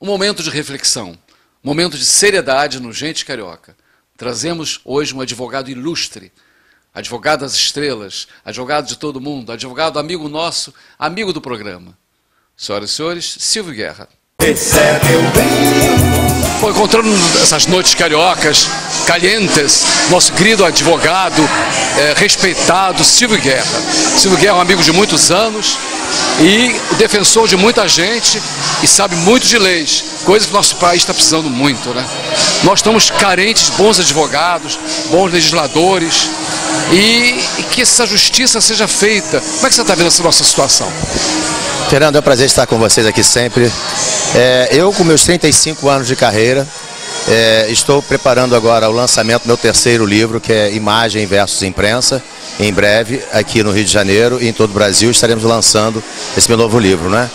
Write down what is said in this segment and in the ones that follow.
um momento de reflexão, um momento de seriedade no Gente Carioca. Trazemos hoje um advogado ilustre, advogado das estrelas, advogado de todo mundo, advogado amigo nosso, amigo do programa. Senhoras e senhores, Silvio Guerra. Foi encontrando essas noites cariocas, calientes, nosso querido advogado, é, respeitado Silvio Guerra. Silvio Guerra é um amigo de muitos anos e defensor de muita gente e sabe muito de leis, coisa que nosso país está precisando muito, né? Nós estamos carentes de bons advogados, bons legisladores e, e que essa justiça seja feita. Como é que você está vendo essa nossa situação? Fernando, é um prazer estar com vocês aqui sempre. É, eu, com meus 35 anos de carreira, é, estou preparando agora o lançamento do meu terceiro livro, que é Imagem versus Imprensa. Em breve, aqui no Rio de Janeiro e em todo o Brasil, estaremos lançando esse meu novo livro, né?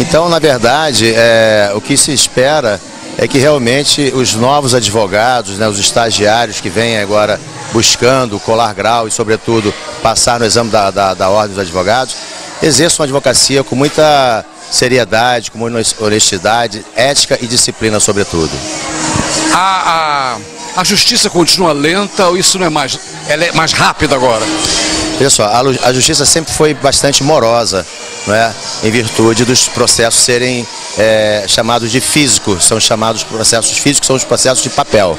Então, na verdade, é, o que se espera é que realmente os novos advogados, né, os estagiários que vêm agora buscando colar grau e, sobretudo, passar no exame da, da, da Ordem dos Advogados, exerçam a advocacia com muita seriedade, com honestidade, ética e disciplina, sobretudo. A, a, a justiça continua lenta ou isso não é mais, ela é mais rápida agora? Pessoal, a, a justiça sempre foi bastante morosa, não é? em virtude dos processos serem é, chamados de físicos, são chamados processos físicos, são os processos de papel.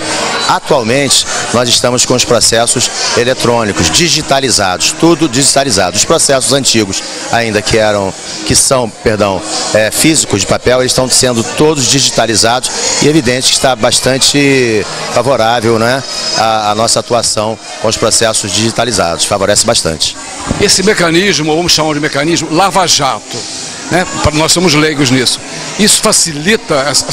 Atualmente, nós estamos com os processos eletrônicos, digitalizados, tudo digitalizado. Os processos antigos, ainda que eram, que são, perdão, é, físicos de papel, eles estão sendo todos digitalizados e é evidente que está bastante favorável né, a, a nossa atuação com os processos digitalizados, favorece bastante. Esse mecanismo, vamos chamar de mecanismo, lava-jato, né? nós somos leigos nisso. Isso facilita essa,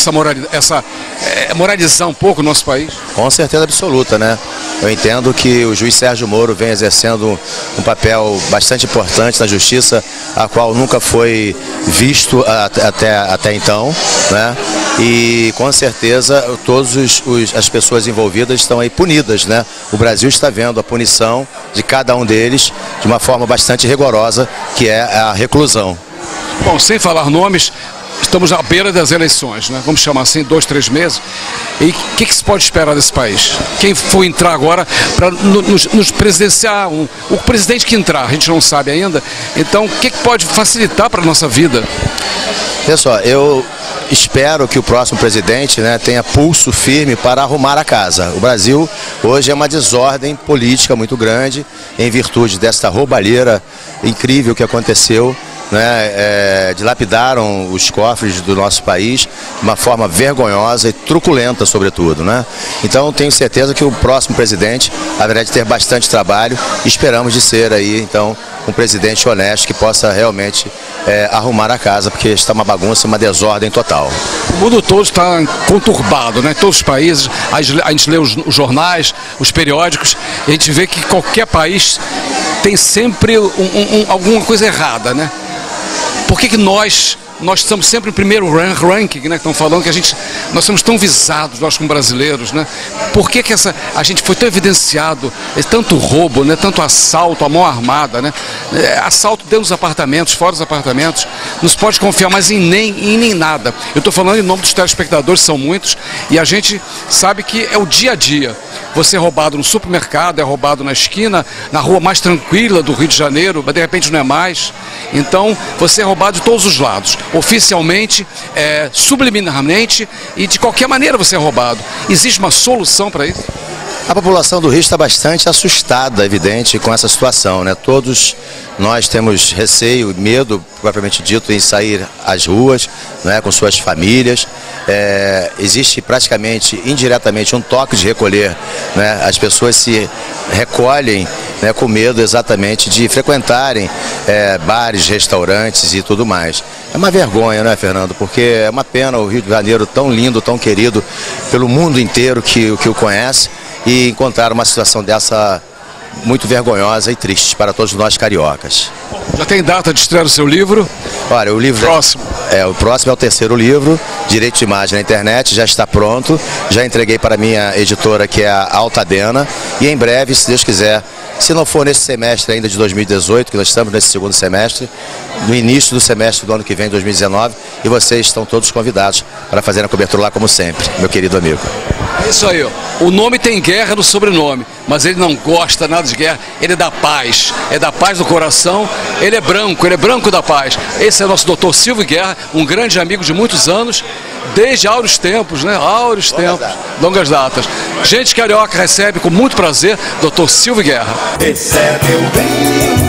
essa é, moralizar um pouco o nosso país? Com certeza absoluta, né? Eu entendo que o juiz Sérgio Moro vem exercendo um papel bastante importante na justiça, a qual nunca foi visto até, até então, né? E com certeza todas as pessoas envolvidas estão aí punidas, né? O Brasil está vendo a punição de cada um deles de uma forma bastante rigorosa, que é a reclusão. Bom, sem falar nomes, estamos à beira das eleições, né? vamos chamar assim, dois, três meses. E o que, que, se pode esperar desse país? Quem for entrar agora para nos, nos, presidenciar, um, o presidente que entrar, a gente não sabe ainda. Então, o que, que pode facilitar para a nossa vida? Pessoal, eu espero que o próximo presidente né, tenha pulso firme para arrumar a casa. O Brasil hoje é uma desordem política muito grande em virtude desta roubalheira incrível que aconteceu né, é, dilapidaram os cofres do nosso país de uma forma vergonhosa e truculenta, sobretudo. Né? Então, tenho certeza que o próximo presidente haverá de ter bastante trabalho esperamos de ser aí, então, um presidente honesto que possa realmente é, arrumar a casa, porque está uma bagunça, uma desordem total. O mundo todo está conturbado, né? Todos os países, a gente lê os jornais, os periódicos, a gente vê que qualquer país tem sempre um, um, alguma coisa errada, né? Por que, que nós nós estamos sempre em primeiro ranking, né? Estão falando que a gente, nós somos tão visados, nós como brasileiros, né? Por que, que essa, a gente foi tão evidenciado, é tanto roubo, né? Tanto assalto, a mão armada, né? É, assalto dentro dos apartamentos, fora dos apartamentos, não se pode confiar mais em nem, em nem nada. Eu estou falando em nome dos telespectadores, são muitos, e a gente sabe que é o dia a dia. Você é roubado no supermercado, é roubado na esquina, na rua mais tranquila do Rio de Janeiro, mas de repente não é mais. Então, você é roubado de todos os lados oficialmente, é, subliminarmente e de qualquer maneira você é roubado. Existe uma solução para isso? A população do Rio está bastante assustada, evidente, com essa situação. Né? Todos nós temos receio, medo, propriamente dito, em sair às ruas né, com suas famílias. É, existe praticamente, indiretamente, um toque de recolher. Né? As pessoas se recolhem né, com medo exatamente de frequentarem é, bares, restaurantes e tudo mais. É uma vergonha, né, Fernando? Porque é uma pena o Rio de Janeiro tão lindo, tão querido pelo mundo inteiro que, que o conhece e encontrar uma situação dessa muito vergonhosa e triste para todos nós cariocas. Já tem data de estrear o seu livro? Olha, o livro. Próximo. É, é, o próximo é o terceiro livro, Direito de Imagem na Internet, já está pronto. Já entreguei para a minha editora, que é a Altadena. E em breve, se Deus quiser, Se não for nesse semestre ainda de 2018, que nós estamos nesse segundo semestre, no início do semestre do ano que vem, 2019, e vocês estão todos convidados para fazer a cobertura lá como sempre, meu querido amigo. É isso aí, ó. o nome tem guerra no sobrenome, mas ele não gosta nada de guerra, ele é da paz, é da paz do coração, ele é branco, ele é branco da paz. Esse é o nosso doutor Silvio Guerra, um grande amigo de muitos anos, desde áureos tempos, né? Áureos tempos, datas. longas datas. Gente carioca recebe com muito prazer doutor Silvio Guerra. Recebe o bem.